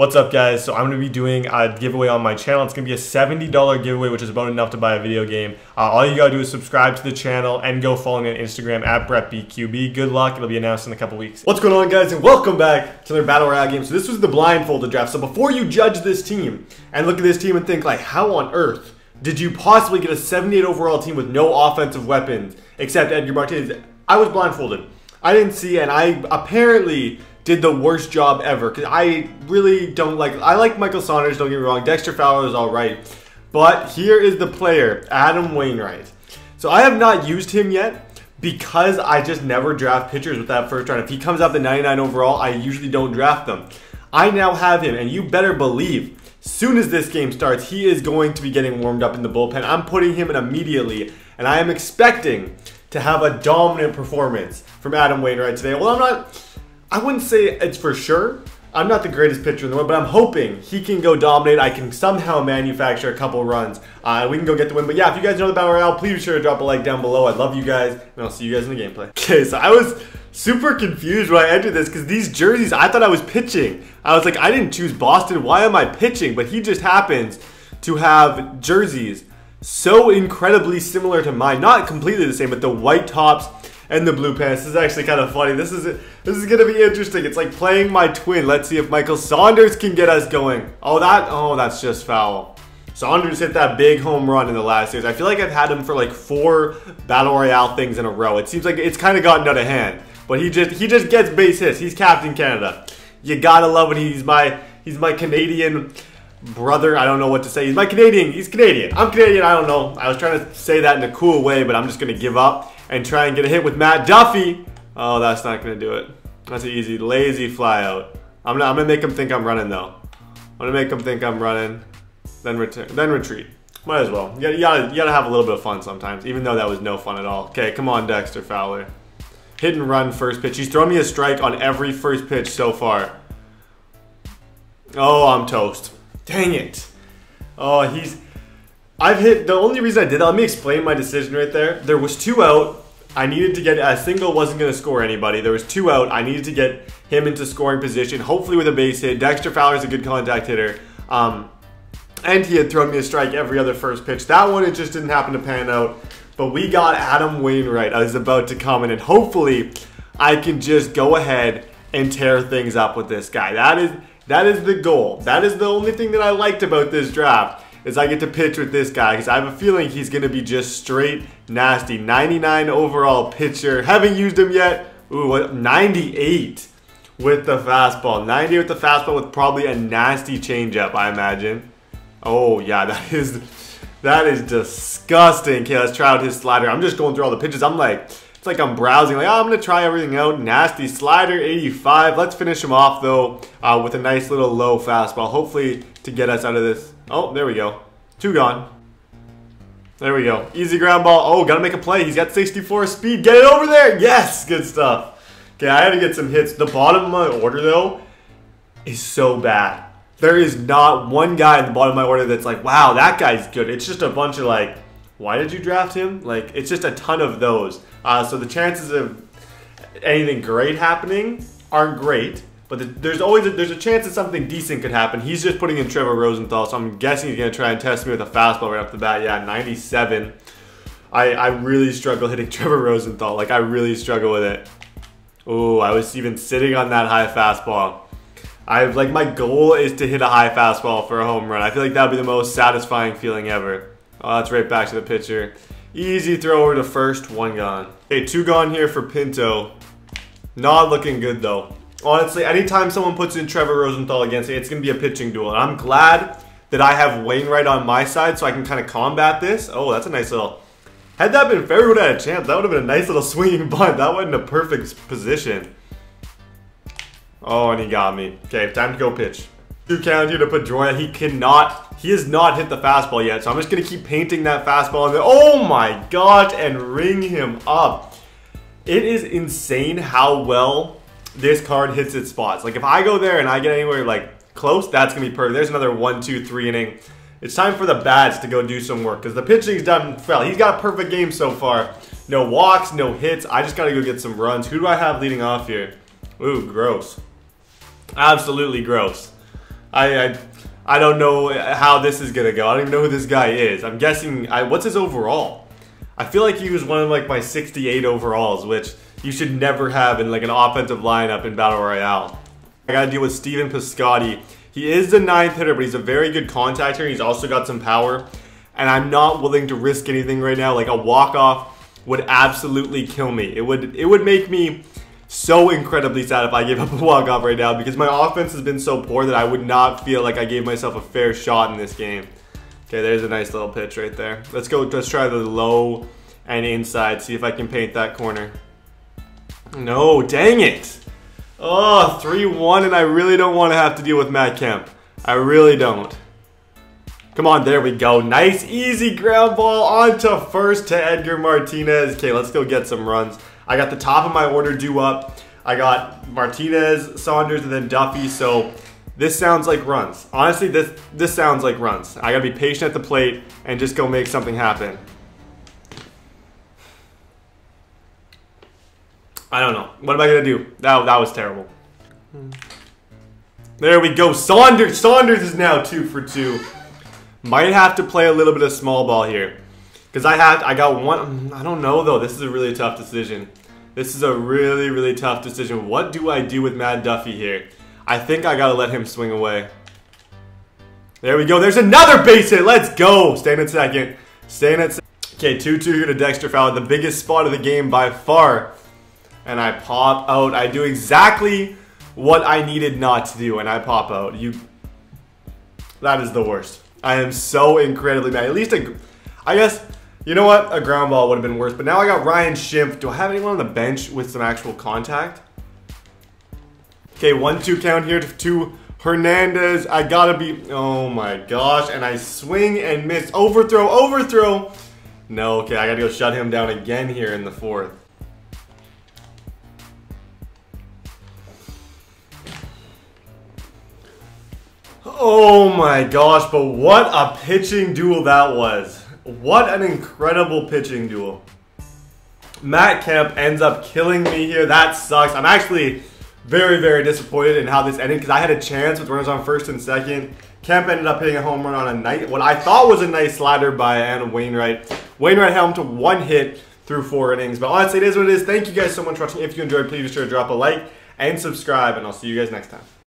What's up guys? So I'm going to be doing a giveaway on my channel. It's going to be a $70 giveaway, which is about enough to buy a video game. Uh, all you got to do is subscribe to the channel and go follow me on Instagram at BrettBQB. Good luck. It'll be announced in a couple weeks. What's going on guys and welcome back to another Battle Royale game. So this was the blindfolded draft. So before you judge this team and look at this team and think like, how on earth did you possibly get a 78 overall team with no offensive weapons except Edgar Martinez? I was blindfolded. I didn't see and I apparently did the worst job ever because I really don't like. I like Michael Saunders. Don't get me wrong. Dexter Fowler is all right, but here is the player, Adam Wainwright. So I have not used him yet because I just never draft pitchers with that first round. If he comes up to 99 overall, I usually don't draft them. I now have him, and you better believe soon as this game starts, he is going to be getting warmed up in the bullpen. I'm putting him in immediately, and I am expecting to have a dominant performance from Adam Wainwright today. Well, I'm not I wouldn't say it's for sure. I'm not the greatest pitcher in the world, but I'm hoping he can go dominate. I can somehow manufacture a couple runs. Uh, we can go get the win. But yeah, if you guys know the Battle Royale, please be sure to drop a like down below. I love you guys, and I'll see you guys in the gameplay. Okay, so I was super confused when I entered this because these jerseys, I thought I was pitching. I was like, I didn't choose Boston. Why am I pitching? But he just happens to have jerseys so incredibly similar to mine. Not completely the same, but the white tops and the blue pants. This is actually kind of funny. This is this is gonna be interesting. It's like playing my twin. Let's see if Michael Saunders can get us going. Oh that oh that's just foul. Saunders hit that big home run in the last years. I feel like I've had him for like four battle royale things in a row. It seems like it's kind of gotten out of hand. But he just he just gets base hits. He's Captain Canada. You gotta love it. He's my he's my Canadian brother. I don't know what to say. He's my Canadian. He's Canadian. I'm Canadian. I don't know. I was trying to say that in a cool way, but I'm just gonna give up and try and get a hit with Matt Duffy. Oh, that's not going to do it. That's an easy, lazy fly out. I'm, not, I'm going to make him think I'm running, though. I'm going to make him think I'm running, then, return, then retreat. Might as well. You gotta, you, gotta, have a little bit of fun sometimes, even though that was no fun at all. Okay, come on, Dexter Fowler. Hit and run first pitch. He's thrown me a strike on every first pitch so far. Oh, I'm toast. Dang it. Oh, he's... I've hit, the only reason I did that, let me explain my decision right there. There was two out. I needed to get, a single wasn't going to score anybody. There was two out. I needed to get him into scoring position, hopefully with a base hit. Dexter Fowler is a good contact hitter. Um, and he had thrown me a strike every other first pitch. That one, it just didn't happen to pan out. But we got Adam Wainwright. I was about to come in, and hopefully I can just go ahead and tear things up with this guy. That is that is the goal. That is the only thing that I liked about this draft is I get to pitch with this guy because I have a feeling he's going to be just straight nasty. 99 overall pitcher. Haven't used him yet. Ooh, what, 98 with the fastball. 90 with the fastball with probably a nasty changeup, I imagine. Oh, yeah, that is that is disgusting. Okay, let's try out his slider. I'm just going through all the pitches. I'm like, it's like I'm browsing. Like, oh, I'm going to try everything out. Nasty slider, 85. Let's finish him off, though, uh, with a nice little low fastball. Hopefully to get us out of this Oh, there we go. Two gone. There we go. Easy ground ball. Oh, gotta make a play. He's got 64 speed. Get it over there. Yes, good stuff. Okay, I had to get some hits. The bottom of my order, though, is so bad. There is not one guy in the bottom of my order that's like, wow, that guy's good. It's just a bunch of like, why did you draft him? Like, it's just a ton of those. Uh, so the chances of anything great happening aren't great. But there's always a, there's a chance that something decent could happen. He's just putting in Trevor Rosenthal, so I'm guessing he's going to try and test me with a fastball right off the bat. Yeah, 97. I, I really struggle hitting Trevor Rosenthal. Like, I really struggle with it. Oh, I was even sitting on that high fastball. I like my goal is to hit a high fastball for a home run. I feel like that would be the most satisfying feeling ever. Oh, that's right back to the pitcher. Easy throw over to first, one gone. Okay, two gone here for Pinto. Not looking good though honestly, anytime someone puts in Trevor Rosenthal against it, it's going to be a pitching duel. And I'm glad that I have Wainwright on my side so I can kind of combat this. Oh, that's a nice little... Had that been fair, would have had a chance. That would have been a nice little swinging bunt. That in a perfect position. Oh, and he got me. Okay, time to go pitch. Two count here to Pedroia. He cannot, he has not hit the fastball yet. So I'm just going to keep painting that fastball. And then, oh my god, and ring him up. It is insane how well this card hits its spots. Like if I go there and I get anywhere like close, that's gonna be perfect. There's another one, two, three inning. It's time for the bats to go do some work because the pitching's done well. He's got a perfect game so far. No walks, no hits. I just gotta go get some runs. Who do I have leading off here? Ooh, gross. Absolutely gross. I, I I don't know how this is gonna go. I don't even know who this guy is. I'm guessing. I, what's his overall? I feel like he was one of like my 68 overalls, which you should never have in like an offensive lineup in Battle Royale. I gotta deal with Stephen Piscotty. He is the ninth hitter, but he's a very good contactor. He's also got some power, and I'm not willing to risk anything right now. Like a walk off would absolutely kill me. It would it would make me so incredibly sad if I gave up a walk off right now because my offense has been so poor that I would not feel like I gave myself a fair shot in this game. Okay, there's a nice little pitch right there. Let's go. Let's try the low and inside. See if I can paint that corner. No, dang it. Oh, 3-1, and I really don't want to have to deal with Matt Kemp. I really don't. Come on, there we go. Nice, easy ground ball onto first to Edgar Martinez. Okay, let's go get some runs. I got the top of my order due up. I got Martinez, Saunders, and then Duffy. So this sounds like runs. Honestly, this this sounds like runs. I gotta be patient at the plate and just go make something happen. I don't know. What am I gonna do? That, that was terrible. There we go. Saunders Saunders is now two for two. Might have to play a little bit of small ball here. Because I had I got one mm, I don't know though. This is a really tough decision. This is a really, really tough decision. What do I do with Matt Duffy here? I think I gotta let him swing away. There we go. There's another base hit. Let's go. Staying at second. Staying at second. Okay, 2-2 here to Dexter Fowler. The biggest spot of the game by far. And I pop out. I do exactly what I needed not to do. And I pop out. You. That is the worst. I am so incredibly mad. At least a, I guess you know what? A ground ball would have been worse. But now I got Ryan Schimpf. Do I have anyone on the bench with some actual contact? Okay, one, two count here to Hernandez. I gotta be. Oh my gosh. And I swing and miss. Overthrow, overthrow. No, okay, I gotta go shut him down again here in the fourth. Oh my gosh, but what a pitching duel that was. What an incredible pitching duel. Matt Kemp ends up killing me here. That sucks. I'm actually very, very disappointed in how this ended because I had a chance with runners on first and second. Kemp ended up hitting a home run on a night what I thought was a nice slider by Adam Wainwright. Wainwright held him to one hit through four innings. But honestly, it is what it is. Thank you guys so much for watching. If you enjoyed, please be sure to drop a like and subscribe, and I'll see you guys next time.